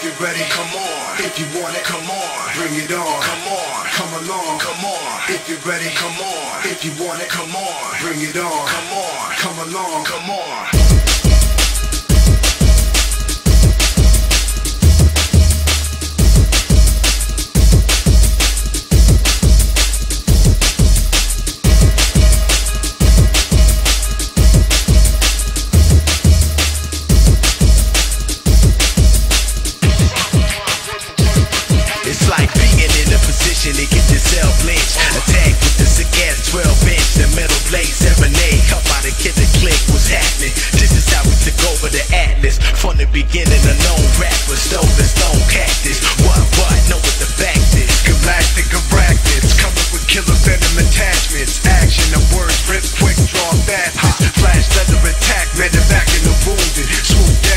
If you're ready, come on. If you want it, come on. Bring it on. Come on. Come along. Come on. If you're ready, come on. If you want it, come on. Bring it on. Come on. Come along. Come on. Like being in a position to get yourself lynched. Attacked with the sick ass 12 inch, the metal blade 7A. Cup out and get the click, what's happening? This is how we took over the Atlas. From the beginning, a known rapper stole the stone cactus. What, what? Know what the fact is. Galactic arachnids, coming with killer venom attachments. Action of words, rip quick, draw fast. Flash leather attack, medivac in the wounded. Swoop